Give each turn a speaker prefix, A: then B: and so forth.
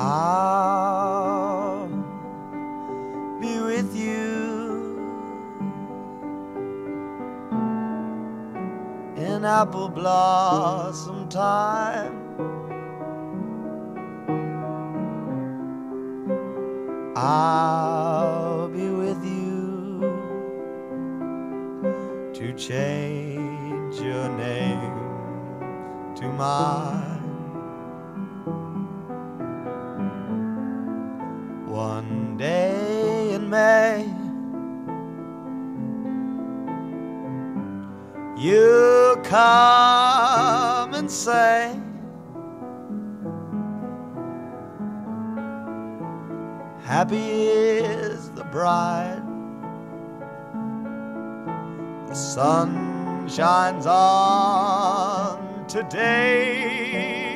A: I'll be with you in apple blossom time. I'll be with you to change your name to mine. One day in May, you come and say. Happy is the bride. The sun shines on today.